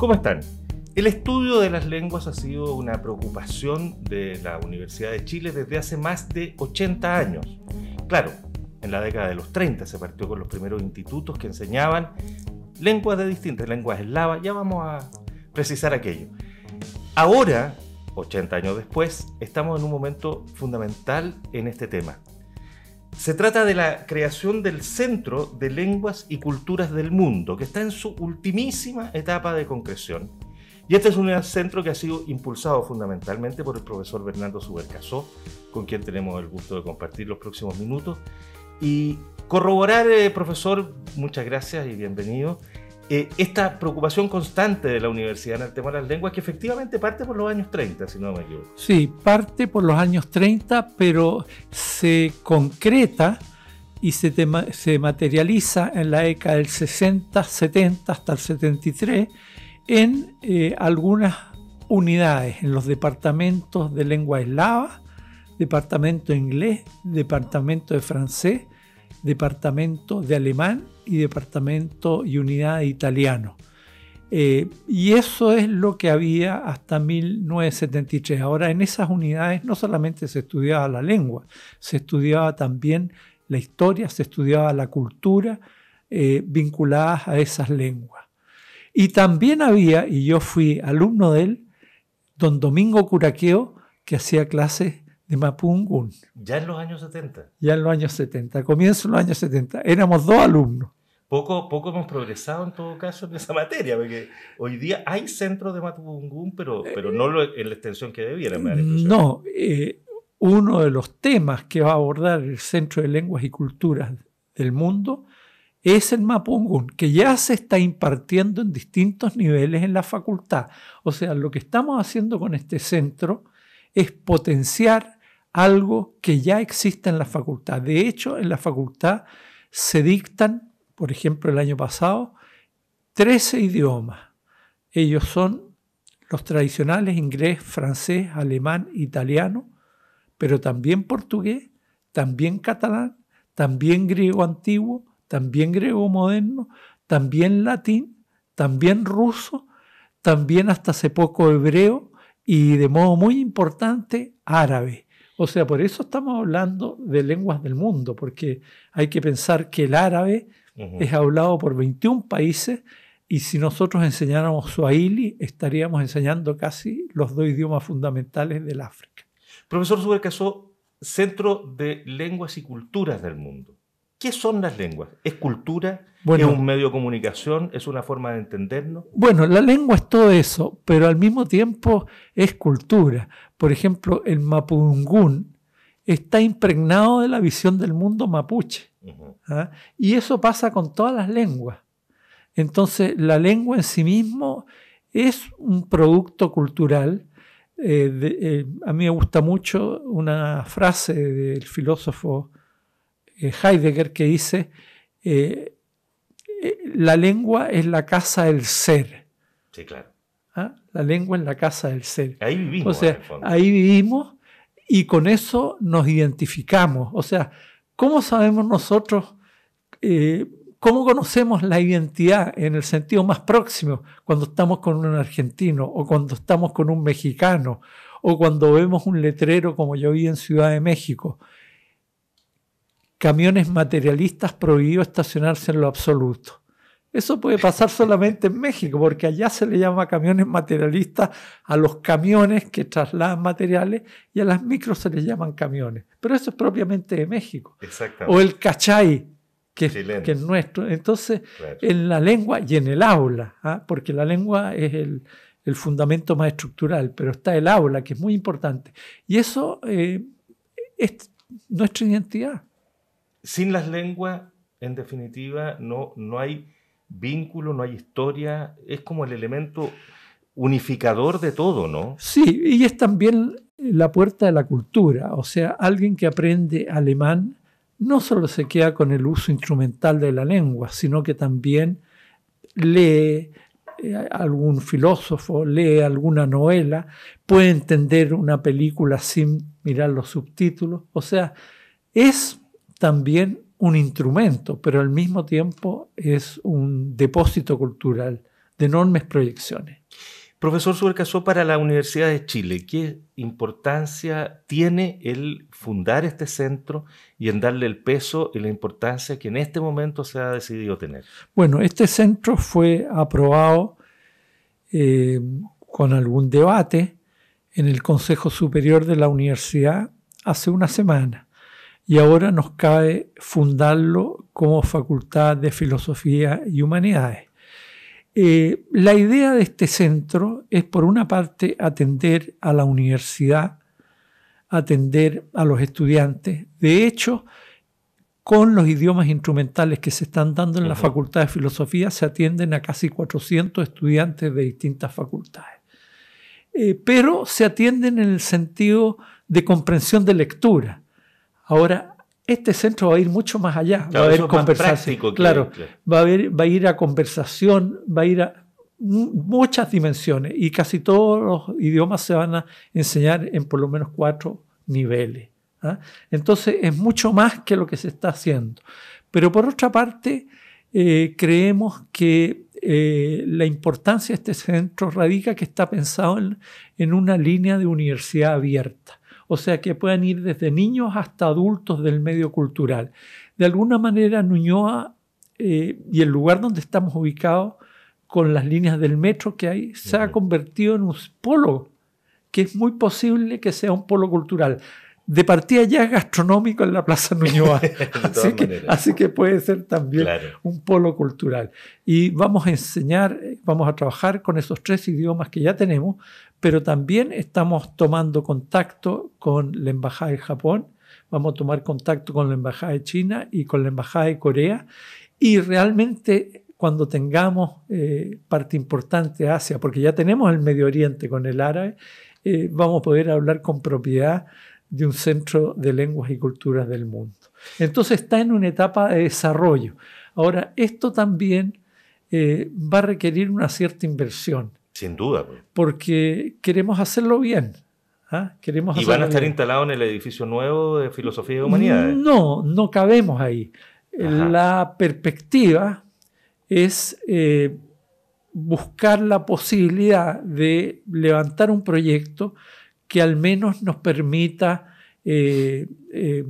¿Cómo están? El estudio de las lenguas ha sido una preocupación de la Universidad de Chile desde hace más de 80 años. Claro, en la década de los 30 se partió con los primeros institutos que enseñaban lenguas de distintas, lenguas eslavas, ya vamos a precisar aquello. Ahora, 80 años después, estamos en un momento fundamental en este tema. Se trata de la creación del Centro de Lenguas y Culturas del Mundo, que está en su ultimísima etapa de concreción. Y este es un centro que ha sido impulsado fundamentalmente por el profesor Bernardo Subercasó, con quien tenemos el gusto de compartir los próximos minutos. Y corroborar, eh, profesor, muchas gracias y bienvenido, eh, esta preocupación constante de la universidad en el tema de las lenguas, que efectivamente parte por los años 30, si no me equivoco. Sí, parte por los años 30, pero se concreta y se, se materializa en la década del 60, 70 hasta el 73 en eh, algunas unidades, en los departamentos de lengua eslava, departamento de inglés, departamento de francés, departamento de alemán y departamento y unidad italiano. Eh, y eso es lo que había hasta 1973. Ahora, en esas unidades no solamente se estudiaba la lengua, se estudiaba también la historia, se estudiaba la cultura eh, vinculadas a esas lenguas. Y también había, y yo fui alumno de él, don Domingo Curaqueo, que hacía clases de Mapungun. Ya en los años 70. Ya en los años 70, comienzo en los años 70. Éramos dos alumnos. Poco, poco hemos progresado en todo caso en esa materia, porque hoy día hay centros de Mapudungun, pero, pero no en la extensión que debieran. No, eh, uno de los temas que va a abordar el Centro de Lenguas y Culturas del mundo es el Mapudungun, que ya se está impartiendo en distintos niveles en la facultad. O sea, lo que estamos haciendo con este centro es potenciar algo que ya existe en la facultad. De hecho, en la facultad se dictan por ejemplo, el año pasado, 13 idiomas. Ellos son los tradicionales inglés, francés, alemán, italiano, pero también portugués, también catalán, también griego antiguo, también griego moderno, también latín, también ruso, también hasta hace poco hebreo y de modo muy importante árabe. O sea, por eso estamos hablando de lenguas del mundo, porque hay que pensar que el árabe es hablado por 21 países y si nosotros enseñáramos Swahili estaríamos enseñando casi los dos idiomas fundamentales del África. Profesor Subercaso, Centro de Lenguas y Culturas del Mundo. ¿Qué son las lenguas? ¿Es cultura? ¿Es un medio de comunicación? ¿Es una forma de entendernos? Bueno, la lengua es todo eso, pero al mismo tiempo es cultura. Por ejemplo, el Mapudungún está impregnado de la visión del mundo mapuche. ¿Ah? Y eso pasa con todas las lenguas. Entonces, la lengua en sí mismo es un producto cultural. Eh, eh, a mí me gusta mucho una frase del filósofo eh, Heidegger que dice, la lengua es la casa del ser. Sí, claro. ¿Ah? La lengua es la casa del ser. Ahí vivimos. O sea, ahí vivimos y con eso nos identificamos. O sea, ¿cómo sabemos nosotros, eh, cómo conocemos la identidad en el sentido más próximo cuando estamos con un argentino o cuando estamos con un mexicano o cuando vemos un letrero como yo vi en Ciudad de México? Camiones materialistas prohibido estacionarse en lo absoluto. Eso puede pasar solamente en México, porque allá se le llama camiones materialistas a los camiones que trasladan materiales y a las micros se les llaman camiones. Pero eso es propiamente de México. O el cachay, que es, nuestro. Entonces, en la lengua y en el aula, ¿ah? porque la lengua es el, fundamento más estructural, pero está el aula, que es muy importante. Y eso eh, es nuestra identidad. Sin las lenguas, en definitiva, no, no hay vínculo, no hay historia, es como el elemento unificador de todo, ¿no? Sí, y es también la puerta de la cultura, o sea, alguien que aprende alemán no solo se queda con el uso instrumental de la lengua, sino que también lee eh, algún filósofo, lee alguna novela, puede entender una película sin mirar los subtítulos, o sea, es también un instrumento, pero al mismo tiempo es un depósito cultural de enormes proyecciones. Profesor Subercasó, para la Universidad de Chile, ¿qué importancia tiene el fundar este centro y en darle el peso y la importancia que en este momento se ha decidido tener? Bueno, este centro fue aprobado eh, con algún debate en el Consejo Superior de la Universidad hace una semana y ahora nos cabe fundarlo como Facultad de Filosofía y Humanidades. Eh, la idea de este centro es, por una parte, atender a la universidad, atender a los estudiantes. De hecho, con los idiomas instrumentales que se están dando en la Facultad de Filosofía, se atienden a casi 400 estudiantes de distintas facultades. Eh, pero se atienden en el sentido de comprensión de lectura. Ahora, este centro va a ir mucho más allá. va a haber conversación. Claro, Va, a va a ir a conversación, va a ir a muchas dimensiones y casi todos los idiomas se van a enseñar en por lo menos cuatro niveles. ¿ah? Entonces es mucho más que lo que se está haciendo. Pero por otra parte, eh, creemos que eh, la importancia de este centro radica que está pensado en una línea de universidad abierta o sea que puedan ir desde niños hasta adultos del medio cultural. De alguna manera, Nuñoa eh, y el lugar donde estamos ubicados, con las líneas del metro que hay, se ha convertido en un polo, que es muy posible que sea un polo cultural de partida ya gastronómico en la Plaza Nuñoa. así, que, puede ser también un polo cultural. Y vamos a enseñar, vamos a trabajar con esos tres idiomas que ya tenemos, pero también estamos tomando contacto con la Embajada de Japón, vamos a tomar contacto con la Embajada de China y con la Embajada de Corea. Y realmente cuando tengamos eh, parte importante de Asia, porque ya tenemos el Medio Oriente con el árabe, eh, vamos a poder hablar con propiedad de un centro de lenguas y culturas del mundo. Entonces está en una etapa de desarrollo. Ahora, esto también eh, va a requerir una cierta inversión. Sin duda. Pues. Porque queremos hacerlo bien. ¿ah? Queremos ¿Y van a estar instalados en el edificio nuevo de Filosofía y Humanidades? No, no cabemos ahí. La perspectiva es eh, buscar la posibilidad de levantar un proyecto que al menos nos permita eh, eh,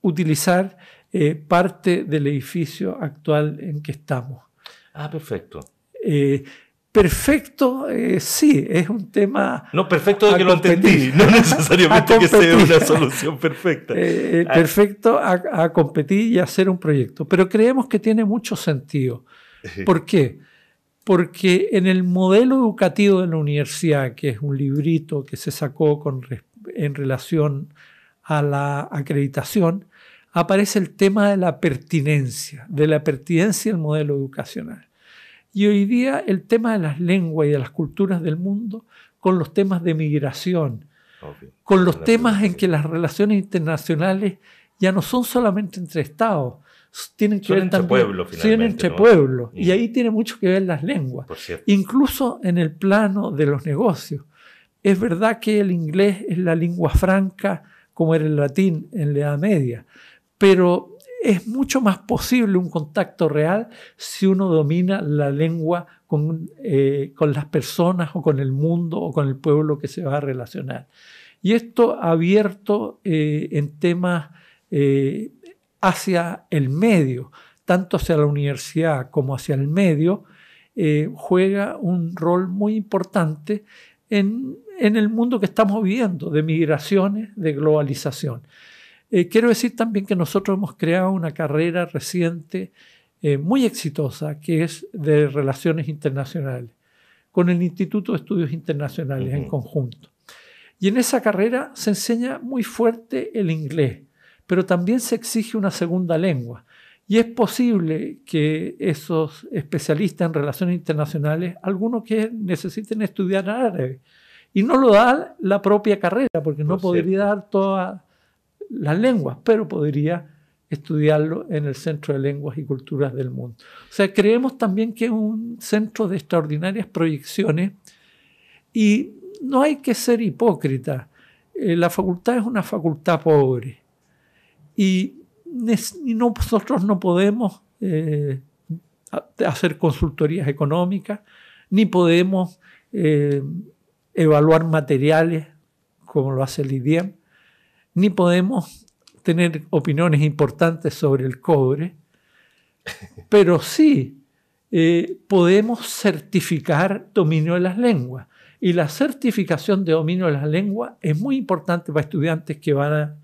utilizar eh, parte del edificio actual en que estamos. Ah, perfecto. perfecto, sí, es un tema. No, perfecto de que lo entendí, no necesariamente que sea una solución perfecta. Ah. perfecto a, a, competir y hacer un proyecto, pero creemos que tiene mucho sentido. ¿Por qué? Porque en el modelo educativo de la universidad, que es un librito que se sacó en relación a la acreditación, aparece el tema de la pertinencia, de la pertinencia del modelo educacional. Y hoy día el tema de las lenguas y de las culturas del mundo con los temas de migración, con los temas en que las relaciones internacionales ya no son solamente entre estados, tienen que ver entre pueblos, entre pueblos. Y ahí tiene mucho que ver las lenguas. Incluso en el plano de los negocios. Es verdad que el inglés es la lengua franca como era el latín en la Edad Media, pero es mucho más posible un contacto real si uno domina la lengua con, eh, con las personas o con el mundo o con el pueblo que se va a relacionar. Y esto abierto eh, en temas eh, hacia el medio, tanto hacia la universidad como hacia el medio, eh, juega un rol muy importante en, el mundo que estamos viviendo, de migraciones, de globalización. Eh, quiero decir también que nosotros hemos creado una carrera reciente eh, muy exitosa, que es de Relaciones Internacionales, con el Instituto de Estudios Internacionales en conjunto. Y en esa carrera se enseña muy fuerte el inglés pero también se exige una segunda lengua. Y es posible que esos especialistas en relaciones internacionales, algunos que necesiten estudiar árabe, y no lo da la propia carrera, porque no podría dar todas las lenguas, pero podría estudiarlo en el Centro de Lenguas y Culturas del Mundo. O sea, creemos también que es un centro de extraordinarias proyecciones y no hay que ser hipócrita. Eh, la facultad es una facultad pobre y, nosotros no podemos eh, hacer consultorías económicas, ni podemos eh, evaluar materiales como lo hace el IDIEM, ni podemos tener opiniones importantes sobre el cobre, pero sí eh, podemos certificar dominio de las lenguas. Y la certificación de dominio de las lenguas es muy importante para estudiantes que van a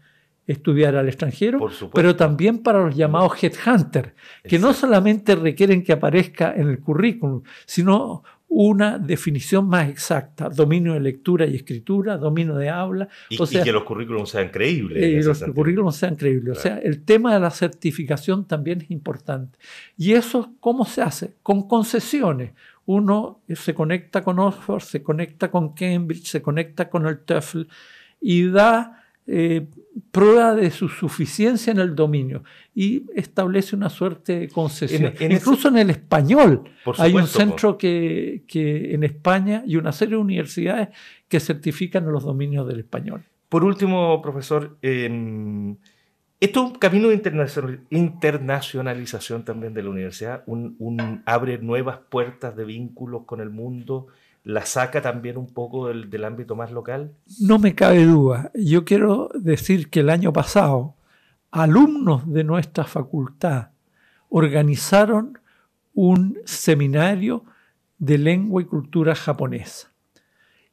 estudiar al extranjero, pero también para los llamados headhunters, que no solamente requieren que aparezca en el currículum, sino una definición más exacta, dominio de lectura y escritura, dominio de habla. Y, que los currículums sean creíbles. Y los currículums sean creíbles. O sea, el tema de la certificación también es importante. ¿Y eso cómo se hace? Con concesiones. Uno se conecta con Oxford, se conecta con Cambridge, se conecta con el TOEFL y da eh, prueba de su suficiencia en el dominio y establece una suerte de concesión. Incluso en el español hay un centro que, en España y una serie de universidades que certifican los dominios del español. Por último, profesor, esto es un camino de internacionalización también de la universidad, un, abre nuevas puertas de vínculos con el mundo la saca también un poco del, ámbito más local? No me cabe duda. Yo quiero decir que el año pasado alumnos de nuestra facultad organizaron un seminario de lengua y cultura japonesa.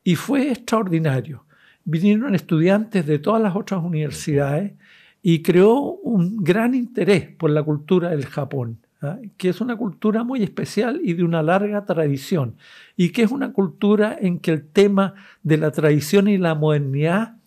Y fue extraordinario. Vinieron estudiantes de todas las otras universidades y creó un gran interés por la cultura del Japón. ¿Ah? que es una cultura muy especial y de una larga tradición, y que es una cultura en que el tema de la tradición y la modernidad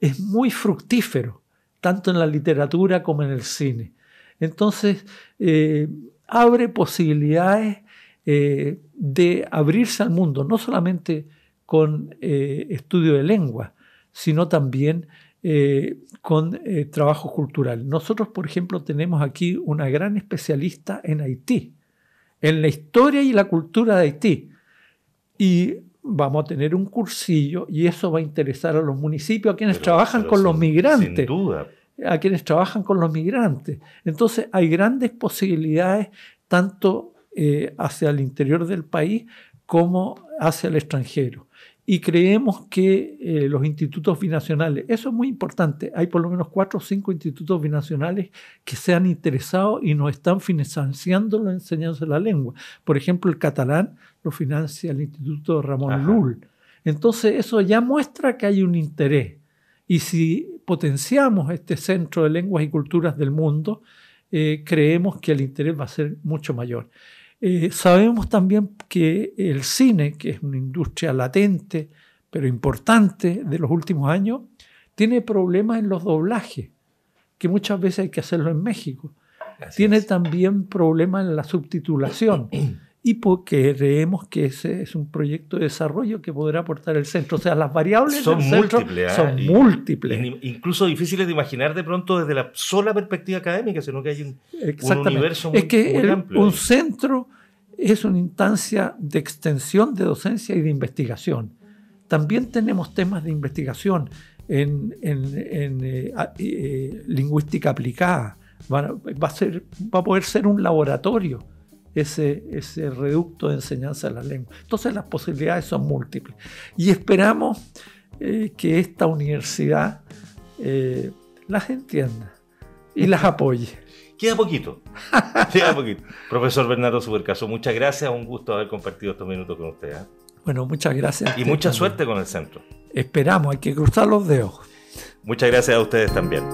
es muy fructífero, tanto en la literatura como en el cine. Entonces, eh, abre posibilidades eh, de abrirse al mundo, no solamente con eh, estudio de lengua, sino también eh, con eh, trabajo cultural. Nosotros, por ejemplo, tenemos aquí una gran especialista en Haití, en la historia y la cultura de Haití. Y vamos a tener un cursillo y eso va a interesar a los municipios, a quienes trabajan con los migrantes. A quienes trabajan con los migrantes. Entonces hay grandes posibilidades tanto eh, hacia el interior del país como hacia el extranjero y creemos que eh, los institutos binacionales, eso es muy importante, hay por lo menos cuatro o cinco institutos binacionales que se han interesado y nos están financiando la enseñanza de la lengua. Por ejemplo, el catalán lo financia el Instituto Ramón Lull. Entonces, eso ya muestra que hay un interés. Y si potenciamos este centro de lenguas y culturas del mundo, eh, creemos que el interés va a ser mucho mayor. Eh, sabemos también que el cine, que es una industria latente, pero importante de los últimos años, tiene problemas en los doblajes, que muchas veces hay que hacerlo en México. tiene también problemas en la subtitulación. y porque creemos que ese es un proyecto de desarrollo que podrá aportar el centro. O sea, las variables son múltiples. Son ¿eh? múltiples. incluso difíciles de imaginar de pronto desde la sola perspectiva académica, sino que hay un, universo muy, es que Un centro es una instancia de extensión de docencia y de investigación. También tenemos temas de investigación en, eh, eh, lingüística aplicada. Va, a ser, va a poder ser un laboratorio ese, ese reducto de enseñanza de la lengua. Entonces las posibilidades son múltiples. Y esperamos eh, que esta universidad las entienda y las apoye. Queda poquito. Queda poquito. Profesor Bernardo Supercaso, muchas gracias. Un gusto haber compartido estos minutos con usted. ¿eh? Bueno, muchas gracias. Y mucha suerte con el centro. Esperamos, hay que cruzar los dedos. Muchas gracias a ustedes también.